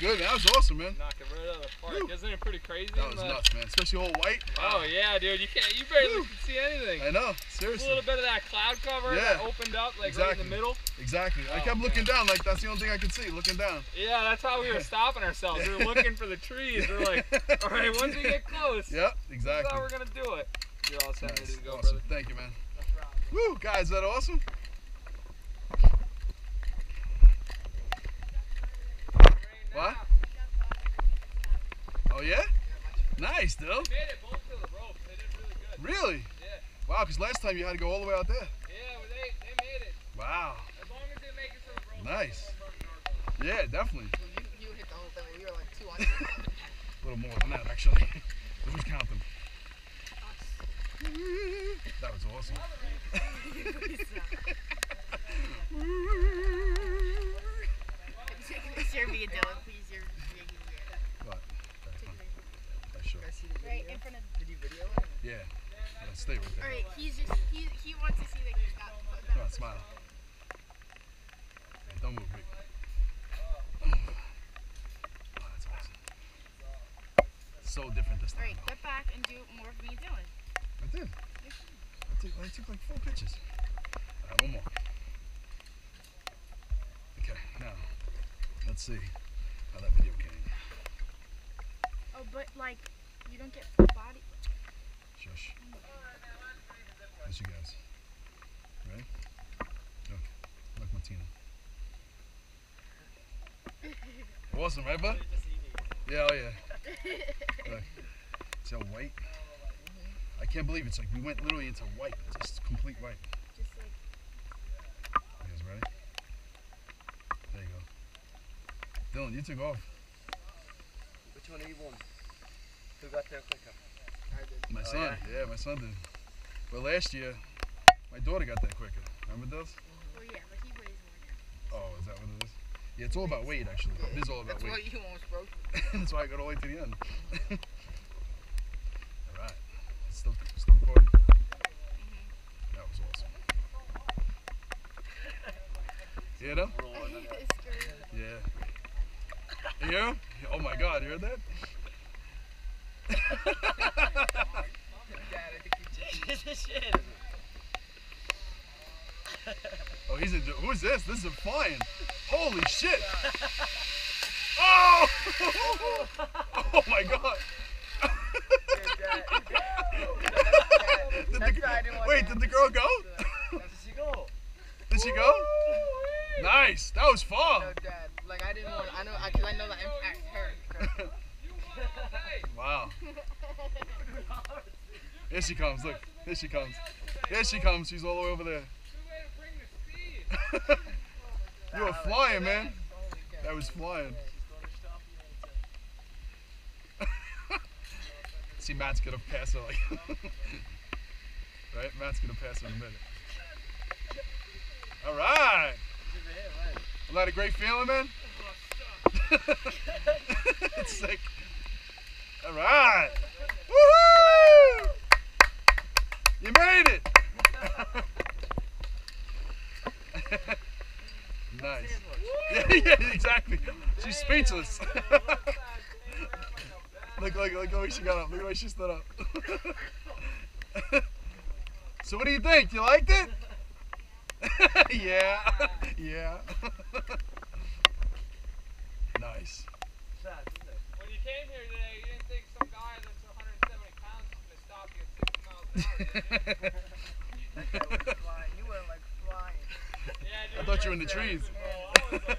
good? Man. That was awesome, man. Knock it right out of the park. Woo. Isn't it pretty crazy? That was man? nuts, man. Especially all white. Oh yeah, dude. You can't. You barely can see anything. I know. There's a little bit of that cloud cover that opened up like right in Exactly. the middle. Exactly. I Oh, kept looking down like that's the only thing I could see. Looking down. Yeah, that's how we were stopping ourselves. We were looking for the trees. We're like, all right, once we get close, Yep. that's Exactly. how we're gonna do it. You're all set, ready to go, awesome. brother. Thank you, man. Woo, guys, that awesome? What? Oh yeah? Nice, dude. Made it both to the ropes. They did really good. Really? Yeah. Wow, because last time you had to go all the way out there. Yeah, well, they, they made it. Wow. As long as they make it to the ropes. Nice. they won't run our ropes. Yeah, definitely. Well, you, you hit the whole thing. We were like 200. A little more than that, actually. Let's just count them. That was awesome. Sure, me and Dylan, please. You're making me. What? Okay, fine. Yeah, sure. Guys see the Right video? in front of. Did you video it? Yeah. Yeah, stay right All there. right, he's just he he wants to see that he's got. Come on, smile. Hey, don't move, Rick. Oh, that's awesome. So different this time. right, get back and do more of me and Dylan. I did. I took, I took like four pictures. All right, one more. Okay, now, let's see how that video came. Oh, but like, you don't get full body. Shush. Here's you guys. Ready? Look. Look, Martina. Awesome, right, bud? Yeah, oh yeah. Look. all white? I can't believe it's like we went literally into white. Just complete white. Just like. You guys ready? There you go. Dylan, you took off. Which one of you won? Who got there quicker? I did. My Oh, son. yeah? my son did. But last year, my daughter got there quicker. Remember those? Oh, well, yeah, but he weighs more now. Oh, is that what it is? Yeah, it's all about weight, actually. It is all about That's weight. why you almost broke. That's why I got all the way to the end. all right. Still, still recording? Mm-hmm. That was awesome. You hear them? Yeah. You hear 'em? Oh my God, you heard that? Dad, I think you just. Shit. Oh, he's a. Who's this? This is a flying. Holy shit! Oh! oh my God! did the, That's why I didn't want wait, did the girl go? Does she go? Did she go? Nice. That was fun. Like I didn't want. I know. I, cause I know that impact her. wow. Here she comes. Look. Here she comes. Here she comes. She's all the way over there. Good way to bring the speed. you were flying, man. That was flying. See, Matt's gonna pass her like. right? Matt's gonna pass her in a minute. All right. Isn't that a great feeling, man? it's sick. All right. Woohoo! You made it. Nice. Yeah, yeah, exactly. She's speechless. look, look, look the way she got up. Look the way she stood up. so, what do you think? You liked it? yeah, yeah. nice. When you came here today, you didn't think some guy that's 170 pounds was gonna stop you at 60 miles an hour. That was flying. You were like flying. Yeah, I dude, thought you in the trees. I was like,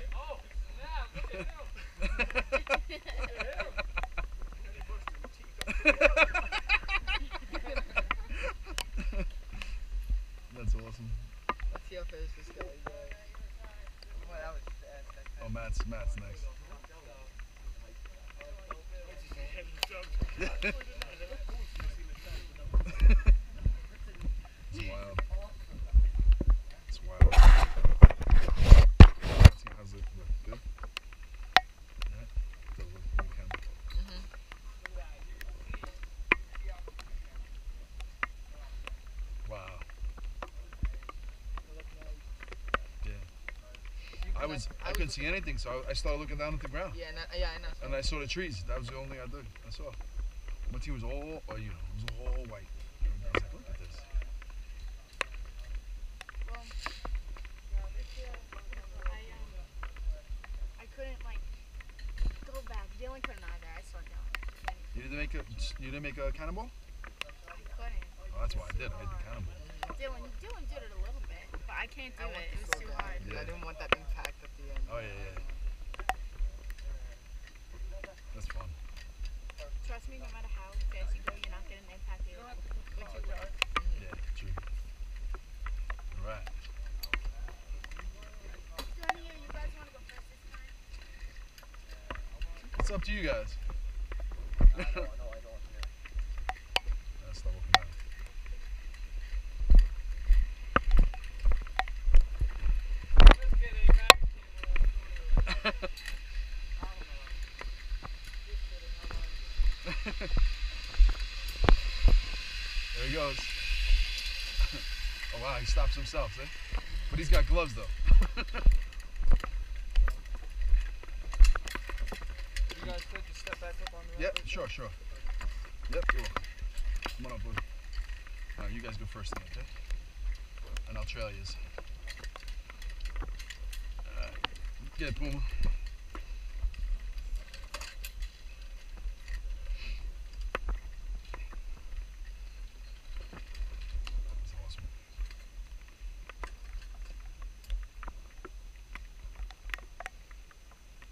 snap, look at him. That's awesome. Let's see how fast this guy goes. Well, that was fast. Oh, Matt's Matt's next. it's wild. It's wild. See, how's it look? Good? Yeah? Does it look on camera? Wow. I was I couldn't see anything, so I, I started looking down at the ground, Yeah, no, yeah, I know. and I saw the trees. That was the only thing I did. I saw. My team was all, oh, you know, it was all white. And I was like, look at this. Well, I um, I couldn't like go back. Dylan couldn't either. I saw Dylan. You didn't make a you didn't make a cannonball? I couldn't. Oh, that's why I did. I had the cannonball. Dylan, Dylan did it a little bit, but I can't do I want it. It was slow too down. hard. Yeah. I didn't want that impact at the end. Oh yeah, yeah. That's fun. Trust me, no matter how fast you go, you're not getting impacted with your legs. Yeah, true. All right. Do any of you guys want to go first? It's up to you guys. No, no, I don't. Let's start walking down. Just kidding, man. There he goes. oh wow, he stops himself, see? But he's got gloves though. You guys could just step back up on the Yep, sure, sure. Yep, you're welcome. Come on up, buddy. Alright, you guys go first then, okay? And I'll trail yous. Alright. Get it, Puma. That's awesome. So you want Martina to go next, okay? Yeah, I'll send three. I can send. You know, I'm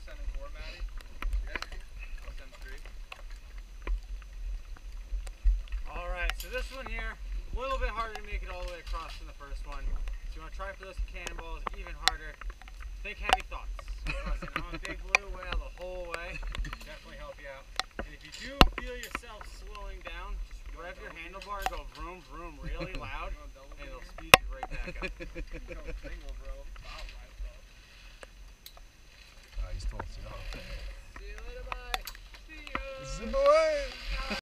sending four, Maddie. I'll send three. All right, so this one here, a little bit harder to make it all the way across than the first one. So you want to try for those cannonballs even harder. Think heavy thoughts. Trust me, I'm a big blue whale the whole way. Definitely help you out. And if you do feel yourself slowing down, just rev your handlebar and go vroom vroom really loud, You want double and it'll beam? speed you right back up. Go single, bro. Wow, right, bro. Ah, he's tall, so See you later, bye. See ya. Zip away!